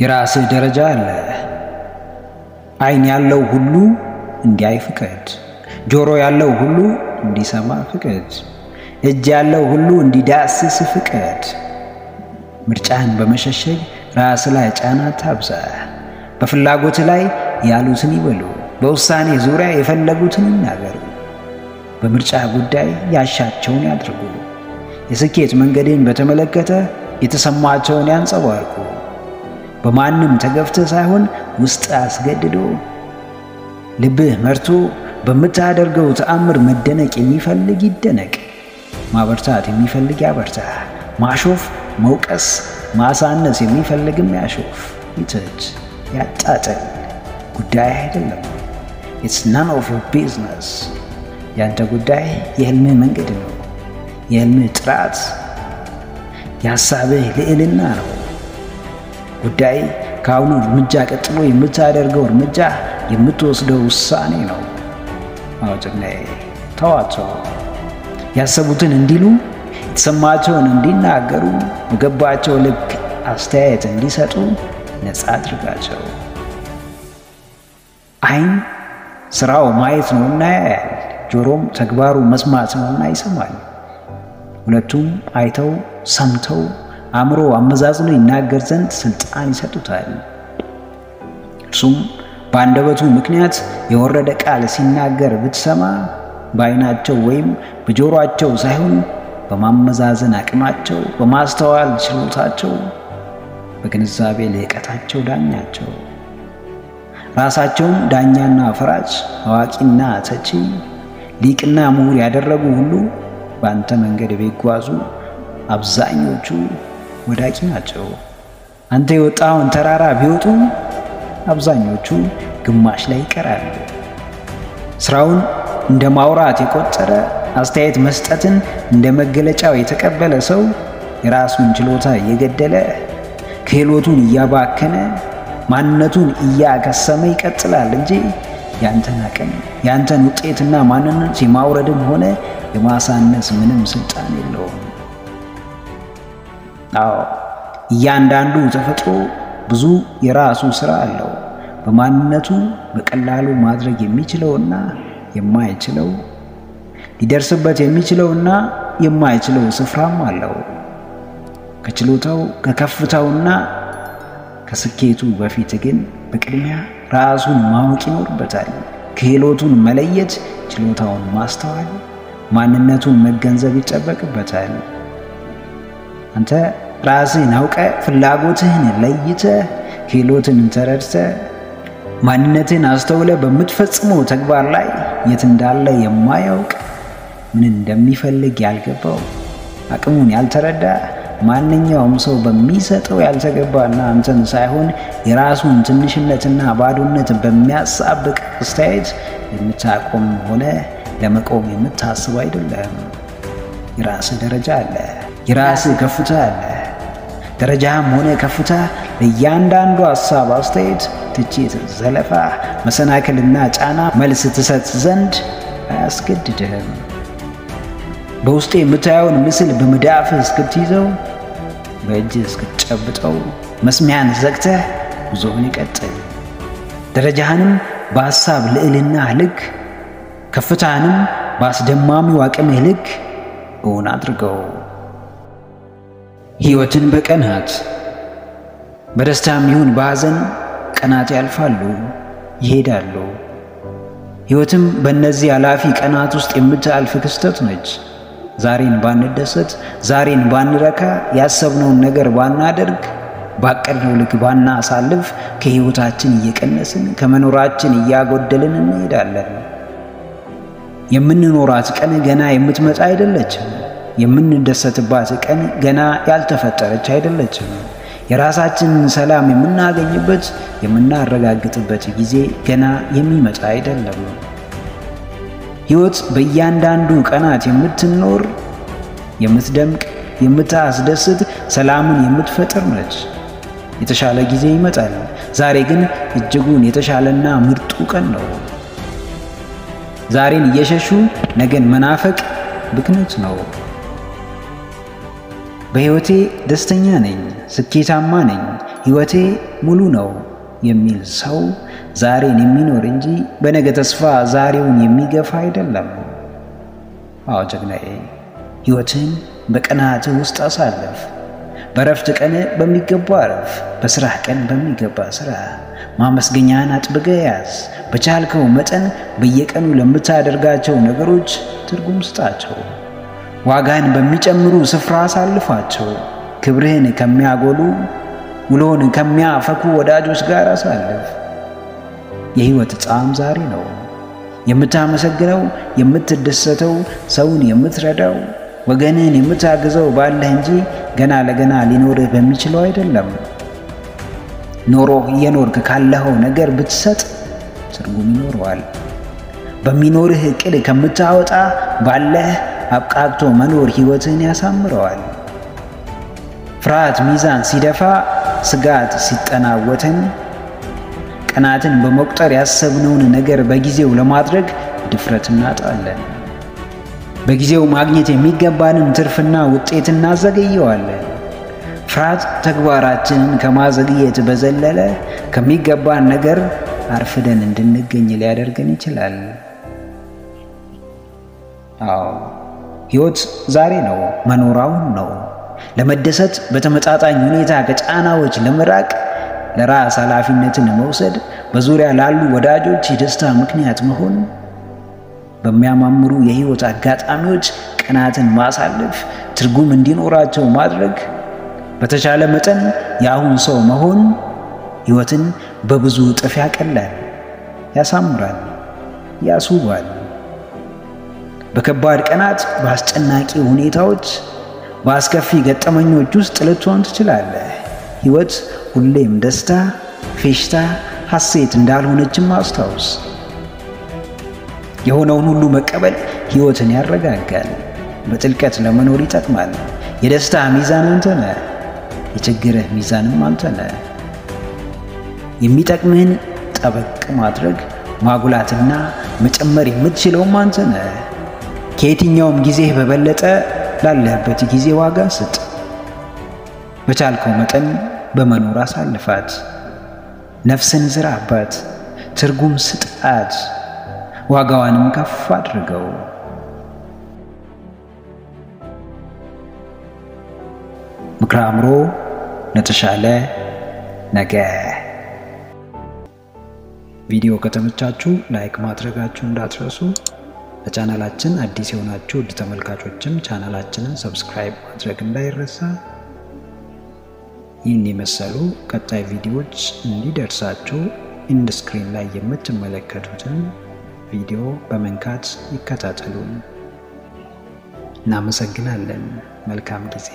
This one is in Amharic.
የራስህ ደረጃ አለ። ዓይን ያለው ሁሉ እንዲያይ ፍቀድ። ጆሮ ያለው ሁሉ እንዲሰማ ፍቀድ። እጅ ያለው ሁሉ እንዲዳስስ ፍቀድ። ምርጫህን በመሸሸግ ራስ ላይ ጫና ታብዛ። በፍላጎት ላይ ያሉትን ይበሉ። በውሳኔ ዙሪያ የፈለጉትን ይናገሩ። በምርጫ ጉዳይ ያሻቸውን ያድርጉ። የስኬት መንገድን በተመለከተ የተሰማቸውን ያንጸባርቁ። በማንም ተገፍተ ሳይሆን ውስጥ አስገድዶ ልብህ መርቶ በምታደርገው ተአምር መደነቅ የሚፈልግ ይደነቅ። ማበርታት የሚፈልግ ያበርታ። ማሾፍ፣ መውቀስ፣ ማሳነስ የሚፈልግም ያሾፍ፣ ይትች፣ ያጣጥል። ጉዳይ አይደለም። It's none of your business። ያንተ ጉዳይ የህልምህ መንገድ ነው። የህልምህ ጥራት፣ የሐሳብህ ልዕልና ነው። ጉዳይ ከአሁኑ እርምጃ ቀጥሎ የምታደርገው እርምጃ የምትወስደው ውሳኔ ነው። አውጭናዬ ተዋቸው። ያሰቡትን እንዲሉ የተሰማቸውን እንዲናገሩ በገባቸው ልክ አስተያየት እንዲሰጡ ነፃ አድርጋቸው። ዓይን ስራው ማየት ነውና ያያል፣ ጆሮም ተግባሩ መስማት ነውና ይሰማል። ሁለቱም አይተው ሰምተው አእምሮ አመዛዝኖ ይናገር ዘንድ ስልጣን ይሰጡታል። እርሱም በአንደበቱ ምክንያት የወረደ ቃል ሲናገር ብትሰማ በዓይናቸው ወይም በጆሮአቸው ሳይሆን በማመዛዘን አቅማቸው፣ በማስተዋል ችሎታቸው፣ በግንዛቤ ልዕቀታቸው ዳኛቸው። ራሳቸውን ዳኛና ፈራጅ፣ አዋቂና ተቺ፣ ሊቅና ምሁር ያደረጉ ሁሉ በአንተ መንገድ ቢጓዙ አብዛኞቹ ወዳቂ ናቸው። አንተ የወጣውን ተራራ ቢወጡ አብዛኞቹ ግማሽ ላይ ይቀራሉ። ስራውን እንደ ማውራት የቆጠረ አስተያየት መስጠትን እንደ መገለጫው የተቀበለ ሰው የራሱን ችሎታ እየገደለ ክህሎቱን እያባከነ ማንነቱን እያከሰመ ይቀጥላል እንጂ ያንተን አቅም ያንተን ውጤትና ማንነት የማውረድም ሆነ የማሳነስ ምንም ስልጣን የለውም። አዎ እያንዳንዱ ተፈጥሮ ብዙ የራሱ ስራ አለው። በማንነቱ በቀላሉ ማድረግ የሚችለውና የማይችለው ሊደርስበት የሚችለውና የማይችለው ስፍራም አለው። ከችሎታው ከከፍታውና ከስኬቱ በፊት ግን በቅድሚያ ራሱን ማወቅ ይኖርበታል። ክህሎቱን መለየት፣ ችሎታውን ማስተዋል፣ ማንነቱን መገንዘብ ይጠበቅበታል። አንተ ራስህን አውቀ ፍላጎትህን ለይተ ክህሎትን ተረድተ ማንነትህን አስተውለ በምትፈጽመው ተግባር ላይ የት እንዳለ የማያውቅ ምን እንደሚፈልግ ያልገባው አቅሙን ያልተረዳ ማንኛውም ሰው በሚሰጠው ያልተገባና አንተን ሳይሆን የራሱን ትንሽነትና ባዶነት በሚያሳብቅ አስተያየት የምታቆም ሆነ ለመቆም የምታስብ አይደለም። የራስህ ደረጃ አለ። የራስህ ከፍታ አለ። ደረጃም ሆነ ከፍታ ለእያንዳንዱ ሀሳብ፣ አስተያየት፣ ትችት፣ ዘለፋ፣ መሰናክልና ጫና መልስ ትሰጥ ዘንድ አያስገድድህም። በውስጥ የምታየውን ምስል በመዳፍህ እስክትይዘው በእጅህ እስክትጨብጠው መስሚያን ዘግተህ ጉዞውን ይቀጥል። ደረጃህንም በሐሳብ ልዕልና ልክ ከፍታህንም በአስደማሚው አቅምህ ልክ እውን አድርገው። ሕይወትን በቀናት በደስታም ይሁን በሐዘን ቀናት ያልፋሉ፣ ይሄዳሉ። ሕይወትም በእነዚህ ኃላፊ ቀናት ውስጥ የምታልፍ ክስተት ነች። ዛሬን ባንደሰት፣ ዛሬን ባንረካ፣ ያሰብነውን ነገር ባናደርግ፣ ባቀድነው ልክ ባናሳልፍ ከሕይወታችን እየቀነስን ከመኖራችን እያጎደልን እንሄዳለን። የምንኖራት ቀን ገና የምትመጣ አይደለችም። የምንደሰትባት ቀን ገና ያልተፈጠረች አይደለችም። የራሳችንን ሰላም የምናገኝበት የምናረጋግጥበት ጊዜ ገና የሚመጣ አይደለም። ሕይወት በእያንዳንዱ ቀናት የምትኖር የምትደምቅ፣ የምታስደስት፣ ሰላምን የምትፈጥር ነች። የተሻለ ጊዜ ይመጣል። ዛሬ ግን እጅጉን የተሻለና ምርጡ ቀን ነው። ዛሬን እየሸሹ ነገን መናፈቅ ብክነት ነው። በሕይወቴ ደስተኛ ነኝ፣ ስኬታማ ነኝ፣ ሕይወቴ ሙሉ ነው የሚል ሰው ዛሬን የሚኖር እንጂ በነገ ተስፋ ዛሬውን የሚገፋ አይደለም። አዎ ጀግናዬ፣ ሕይወትን በቀናትህ ውስጥ አሳልፍ። በረፍት ቀን በሚገባ አረፍ። በስራህ ቀን በሚገባ ስራ። ማመስገኛህን አጥብቀህ ያዝ። በቻልከው መጠን በየቀኑ ለምታደርጋቸው ነገሮች ትርጉም ስጣቸው። ዋጋህን በሚጨምሩ ስፍራ አሳልፋቸው። ክብርህን ከሚያጎሉ ውሎን ከሚያፈኩ ወዳጆች ጋር አሳልፍ። የሕይወት ጣዕም ዛሬ ነው። የምታመሰግነው፣ የምትደሰተው፣ ሰውን የምትረዳው፣ ወገንህን የምታግዘው ባለህ እንጂ ገና ለገና ሊኖርህ በሚችለው አይደለም። ኖሮህ እየኖርክ ካለኸው ነገር ብትሰጥ ትርጉም ይኖረዋል። በሚኖርህ ዕቅድ ከምታወጣ ባለህ አብቃቅቶ መኖር ሕይወትህን ያሳምረዋል። ፍርሃት ሚዛን ሲደፋ፣ ስጋት ሲጠናወተን፣ ቀናትን በመቁጠር ያሰብነውን ነገር በጊዜው ለማድረግ ድፍረት እናጣለን። በጊዜው ማግኘት የሚገባንን ትርፍና ውጤት እናዘገየዋለን። ፍርሃት ተግባራችንን ከማዘግየት በዘለለ ከሚገባን ነገር አርፍደን እንድንገኝ ሊያደርገን ይችላል። አዎ ሕይወት ዛሬ ነው፣ መኖር አሁን ነው። ለመደሰት በተመጣጣኝ ሁኔታ ከጫናዎች ለመራቅ ለራስ ኃላፊነትን መውሰድ፣ በዙሪያ ላሉ ወዳጆች የደስታ ምክንያት መሆን፣ በሚያማምሩ የሕይወት አጋጣሚዎች ቀናትን ማሳለፍ፣ ትርጉም እንዲኖራቸው ማድረግ፣ በተቻለ መጠን የአሁን ሰው መሆን ሕይወትን በብዙ እጥፍ ያቀላል፣ ያሳምራል፣ ያስውባል። በከባድ ቀናት፣ በአስጨናቂ ሁኔታዎች፣ በአስከፊ ገጠመኞች ውስጥ ልትሆን ትችላለህ። ሕይወት ሁሌም ደስታ፣ ፌሽታ፣ ሐሴት እንዳልሆነችም አስታውስ። የሆነውን ሁሉ መቀበል ሕይወትን ያረጋጋል፣ በጥልቀት ለመኖር ይጠቅማል። የደስታ ሚዛን አንተ ነህ፣ የችግርህ ሚዛንም አንተ ነህ። የሚጠቅምህን ጠበቅ ማድረግ ማጉላትና መጨመር የምትችለውም አንተ ነህ። ከየትኛውም ጊዜህ በበለጠ ላለህበት ጊዜ ዋጋ ስጥ። በቻልከው መጠን በመኖር አሳልፋት። ነፍስን ዝራባት፣ ትርጉም ስጣት፣ ዋጋዋንም ከፍ አድርገው። ምክረ አእምሮ ለተሻለ ነገ። ቪዲዮ ከተመቻችሁ like ማድረጋችሁ እንዳትረሱ። ለቻናላችን አዲስ የሆናችሁ ውድ ተመልካቾችም ቻናላችንን subscribe ማድረግ እንዳይረሳ። ይህን የመሰሉ ቀጣይ ቪዲዮዎች እንዲደርሳችሁ end ላይ የምትመለከቱትን ቪዲዮ በመንካት ይከታተሉ። እናመሰግናለን። መልካም ጊዜ